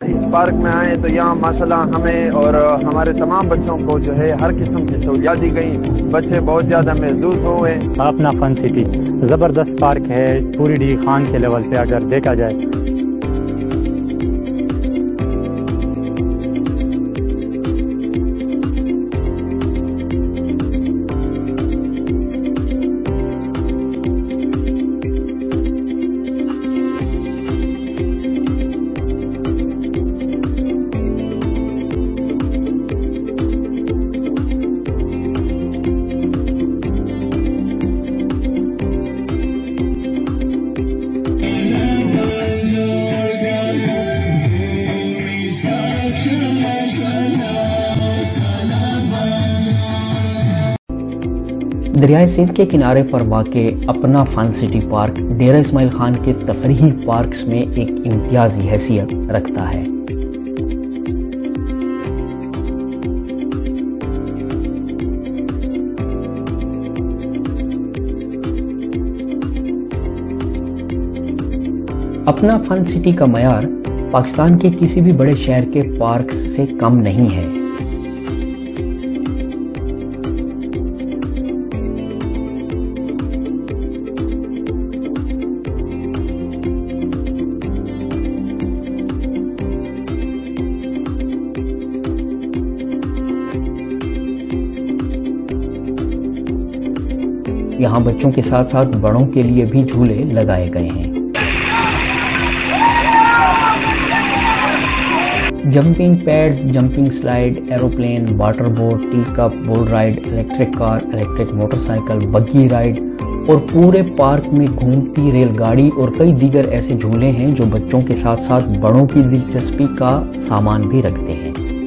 इस पार्क में आए तो यहाँ माशाल्लाह हमें और हमारे तमाम बच्चों को जो है हर किस्म की सहूलियात दी गई। बच्चे बहुत ज़्यादा महसूस हुए। अपना फन सिटी ज़बरदस्त पार्क है, पूरी डी खान के लेवल पे अगर देखा जाए दरियाए सिंध के किनारे पर वाक़ अपना fun city park Dera Ismail Khan के तफरी पार्क्स में एक इम्तियाजी हैसियत रखता है। अपना फन सिटी का मैार पाकिस्तान के किसी भी बड़े शहर के पार्क्स से कम नहीं है। यहाँ बच्चों के साथ साथ बड़ों के लिए भी झूले लगाए गए हैं। Jumping pads jumping slide aeroplane water boat tea cup bowl ride electric car electric motorcycle buggy ride और पूरे पार्क में घूमती रेलगाड़ी और कई दीगर ऐसे झूले हैं जो बच्चों के साथ साथ बड़ों की दिलचस्पी का सामान भी रखते हैं।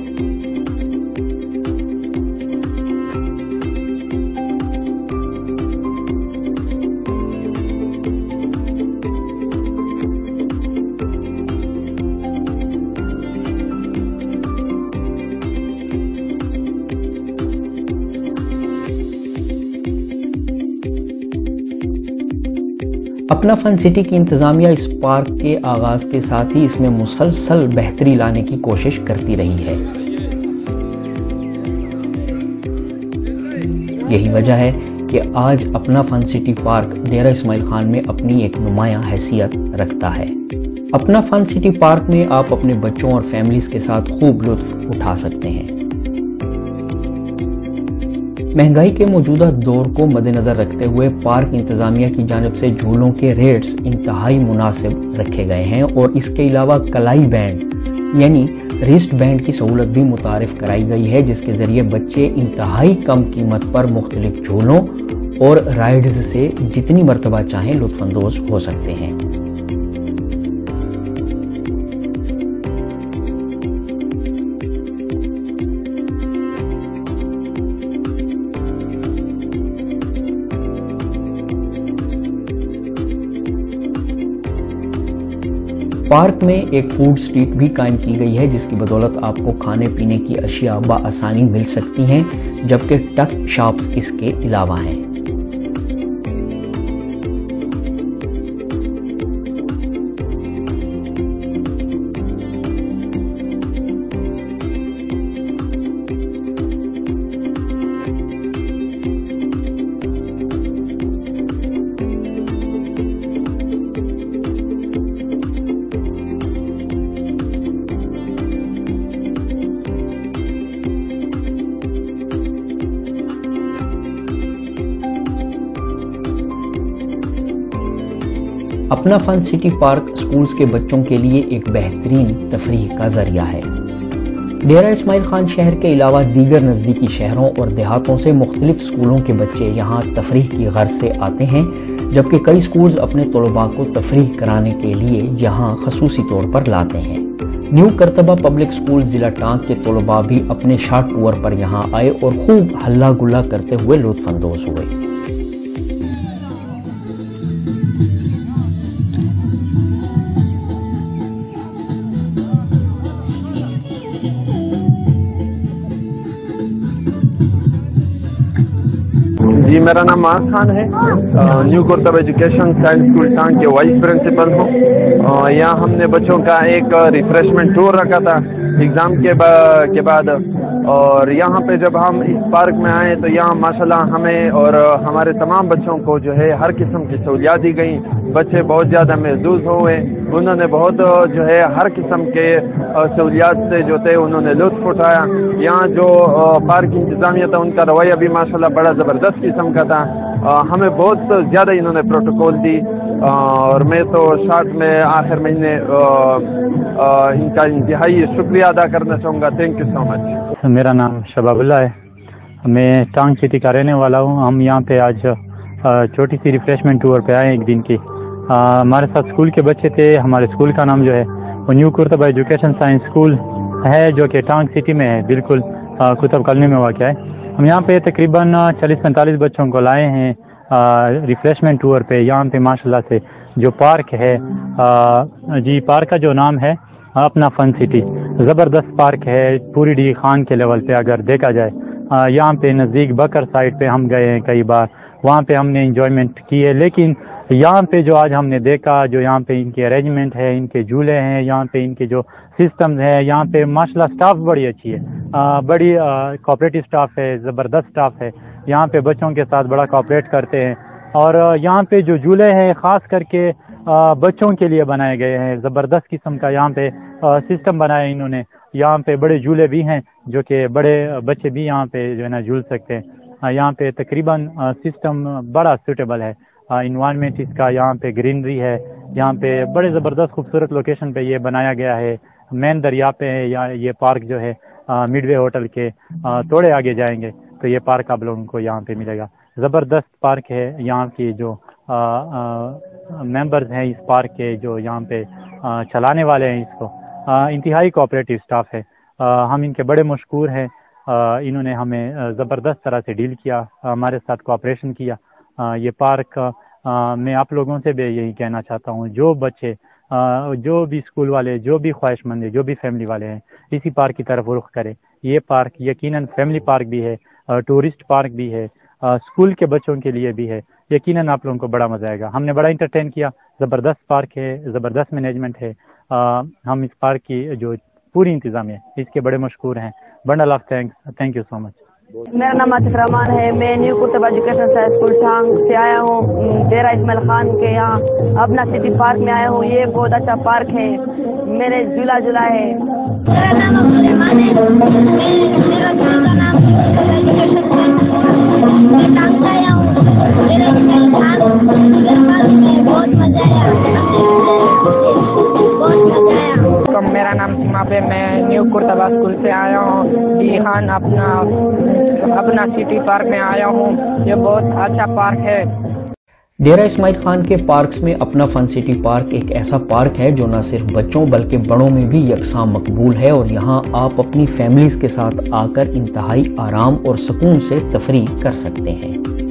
अपना फन सिटी की इंतजामिया इस पार्क के आगाज़ के साथ ही इसमें मुसलसल बेहतरी लाने की कोशिश करती रही है। यही वजह है कि आज अपना fun city park Dera Ismail Khan में अपनी एक नुमाया हैसियत रखता है। अपना फन सिटी पार्क में आप अपने बच्चों और फैमिलीज़ के साथ खूब लुत्फ उठा सकते हैं। महँगाई के मौजूदा दौर को मद्देनजर रखते हुए पार्क इंतजामिया की जानब से झूलों के रेट्स इंतहाई मुनासिब रखे गए हैं और इसके अलावा कलाई बैंड, यानी रिस्ट बैंड की सहूलत भी मुतारफ कराई गई है, जिसके ज़रिए बच्चे इंतहाई कम कीमत पर मुख्तलिफ़ झूलों और राइड्स से जितनी मरतबा चाहें लुत्फानंदोज हो सकते हैं। पार्क में एक फ़ूड स्ट्रीट भी कायम की गई है, जिसकी बदौलत आपको खाने, पीने की अशिया आसानी मिल सकती हैं, जबकि टक शॉप्स इसके अलावा हैं। अपना फन सिटी पार्क स्कूल्स के बच्चों के लिए एक बेहतरीन तफरी का ज़रिया है। डेरा इस्माइल खान शहर के अलावा दीगर नज़दीकी शहरों और देहातों से मुख्तलिफ़ स्कूलों के बच्चे यहाँ तफरी की गर्ज से आते हैं, जबकि कई स्कूल्स अपने तलबा को तफरी कराने के लिए यहाँ खसूसी तौर पर लाते हैं। न्यू करतबा पब्लिक स्कूल जिला टांग के तलबा भी अपने शार्ट टूर पर यहाँ आए और खूब हल्ला गुल्ला करते हुए लुत्फानंदोज हुए। जी मेरा नाम मार खान है। New Qurtuba education science school Tank के वाइस प्रिंसिपल हूँ। यहाँ हमने बच्चों का एक रिफ्रेशमेंट टूर रखा था एग्ज़ाम के, बा, के बाद। और यहाँ पे जब हम इस पार्क में आए तो यहाँ माशाल्लाह हमें और हमारे तमाम बच्चों को जो है हर किस्म की सहूलियात दी गई। बच्चे बहुत ज़्यादा महसूस हुए उन्होंने बहुत जो है, हर किस्म के सहूलियात से जो थे, उन्होंने लुत्फ उठाया। यहाँ जो पार्क इंतजामिया था, उनका रवैया भी माशाल्लाह बड़ा ज़बरदस्त किस्म का था। हमें बहुत ज़्यादा इन्होंने प्रोटोकॉल दी और मैं तो शार्ट में आखिर महीने इनका इंतहाई शुक्रिया अदा करना चाहूँगा। थैंक यू सो मच मेरा नाम शबाबुल्ला है। मैं टांग सिटी का रहने वाला हूँ। हम यहाँ पे आज छोटी सी रिफ्रेशमेंट टूर पे आए एक दिन की। हमारे साथ स्कूल के बच्चे थे हमारे स्कूल का नाम जो है वो new Qurtuba education science school है जो कि टांग सिटी में है बिल्कुल कुतुब कॉलोनी में वाक़ है। हम यहाँ पे तकरीबन चालीस पैंतालीस बच्चों को लाए हैं रिफ्रेशमेंट टूर पे यहाँ पे माशाल्लाह से जो पार्क है अ, जी पार्क का जो नाम है अपना फन सिटी ज़बरदस्त पार्क है पूरी डी खान के लेवल पे अगर देखा जाए यहाँ पे नज़दीक बकर साइड पे हम गए हैं कई बार। वहाँ पे हमने इंजॉयमेंट की है लेकिन यहाँ पे जो आज हमने देखा जो यहाँ पे इनके अरेंजमेंट है इनके झूले हैं यहाँ पे इनके जो सिस्टम है यहाँ पे माशाल्लाह स्टाफ बड़ी अच्छी है। अ, बड़ी कॉपरेटिव स्टाफ है ज़बरदस्त स्टाफ है। यहाँ पे बच्चों के साथ बड़ा कॉपरेट करते हैं। और यहाँ पे जो झूले हैं खास करके बच्चों के लिए बनाए गए हैं। ज़बरदस्त किस्म का यहाँ पे सिस्टम बनाया इन्होंने। यहाँ पे बड़े झूले भी हैं, जो कि बड़े बच्चे भी यहाँ पे जो है ना झूल सकते हैं। यहाँ पे तकरीबन सिस्टम बड़ा सूटेबल है। इन्वायरमेंट इसका यहाँ पे ग्रीनरी है। यहाँ पे बड़े ज़बरदस्त खूबसूरत लोकेशन पे ये बनाया गया है। मेन दरिया पे है या ये पार्क जो है मिडवे होटल के थोड़े आगे जाएँगे। तो ये पार्क आप लोगों को यहाँ पे मिलेगा। ज़बरदस्त पार्क है यहाँ की जो मेंबर्स हैं इस पार्क के जो यहाँ पे अ, चलाने वाले हैं इसको। इंतहाई कोऑपरेटिव स्टाफ है। अ, हम इनके बड़े मशहूर हैं। इन्होंने हमें ज़बरदस्त तरह से डील किया हमारे साथ कोऑपरेशन किया। अ, ये पार्क अ, मैं आप लोगों से भी यही कहना चाहता हूँ जो बच्चे अ, जो भी स्कूल वाले जो भी ख्वाहिशमंद जो भी फैमिली वाले हैं इसी पार्क की तरफ़ रुख करें। ये पार्क यकीनन फैमिली पार्क भी है टूरिस्ट पार्क भी है स्कूल के बच्चों के लिए भी है। यकीनन आप लोगों को बड़ा मज़ा आएगा। हमने बड़ा इंटरटेन किया। ज़बरदस्त पार्क है ज़बरदस्त मैनेजमेंट है। अ, हम इस पार्क की जो पूरी इंतज़ाम है इसके बड़े मशहूर हैं। Bundle of thanks thank you so much मेरा नाम आतिफ रहमान है। मैं न्यू कुर्तबा एजुकेशन स्कूल टांग से आया हूँ। डेरा इस्माइल खान के यहाँ। अपना सिटी पार्क में आया हूँ। ये बहुत अच्छा पार्क है। मैंने झूला झूला है। रहमान है। मैं पे न्यू कुर्तबा स्कूल से आया हूँ। खान अपना अपना सिटी पार्क में आया हूँ। ये बहुत अच्छा पार्क है। डेरा इस्माइल खान के पार्क्स में अपना फन सिटी पार्क एक ऐसा पार्क है जो न सिर्फ़ बच्चों बल्कि बड़ों में भी यकसा मकबूल है और यहाँ आप अपनी फैमिलीज़ के साथ आकर इंतहाई आराम और सुकून से तफरी कर सकते हैं।